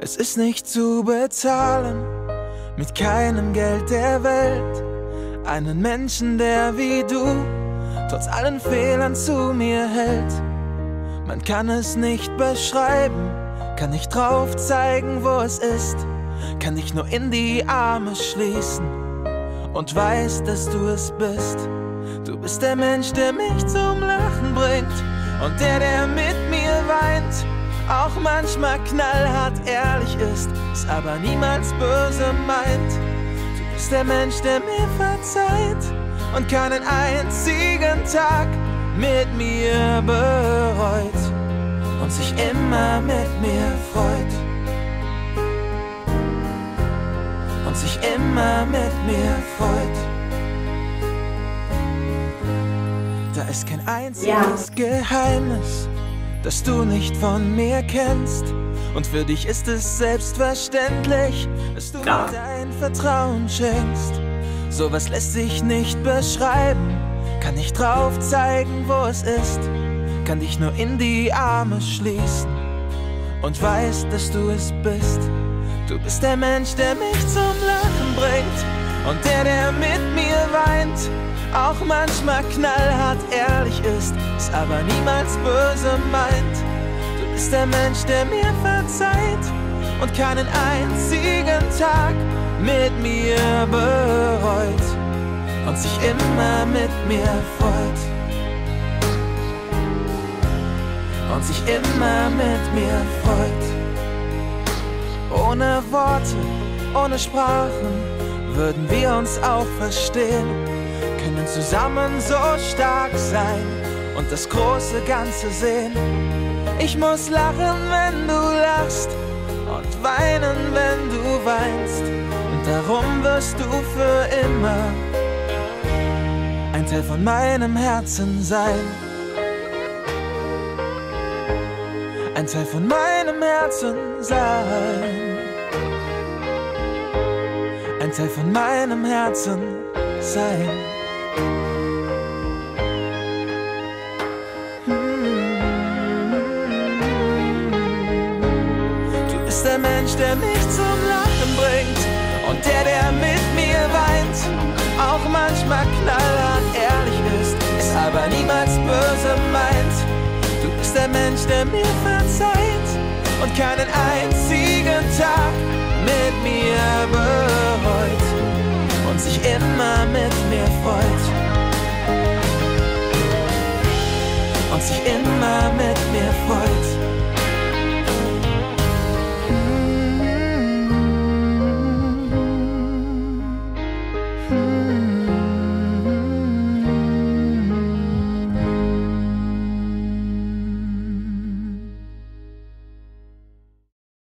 Es ist nicht zu bezahlen mit keinem Geld der Welt. Einen Menschen, der wie du trotz allen Fehlern zu mir hält. Man kann es nicht beschreiben, kann nicht drauf zeigen, wo es ist. Kann dich nur in die Arme schließen und weiß, dass du es bist. Du bist der Mensch, der mich zum Lachen bringt und der, der mit mir weint auch manchmal knallhart ehrlich ist, es aber niemals böse meint. Du bist der Mensch, der mir verzeiht und keinen einzigen Tag mit mir bereut und sich immer mit mir freut. Und sich immer mit mir freut. Da ist kein einziges ja. Geheimnis das du nicht von mir kennst. Und für dich ist es selbstverständlich, dass du mir dein Vertrauen schenkst. Sowas lässt sich nicht beschreiben, kann nicht drauf zeigen, wo es ist. Kann dich nur in die Arme schließen und weiß, dass du es bist. Du bist der Mensch, der mich zum Lachen bringt und der, der mit mir weint auch manchmal knallhart ehrlich ist, es aber niemals böse meint. Du bist der Mensch, der mir verzeiht und keinen einzigen Tag mit mir bereut und sich immer mit mir freut. Und sich immer mit mir freut. Ohne Worte, ohne Sprachen würden wir uns auch verstehen zusammen so stark sein und das große Ganze sehen. Ich muss lachen, wenn du lachst und weinen, wenn du weinst. Und darum wirst du für immer ein Teil von meinem Herzen sein. Ein Teil von meinem Herzen sein. Ein Teil von meinem Herzen sein. Der Mensch, der mich zum Lachen bringt und der, der mit mir weint. Auch manchmal knallhart ehrlich ist, es aber niemals böse meint. Du bist der Mensch, der mir verzeiht und keinen einzigen Tag mit mir bereut Und sich immer mit mir freut.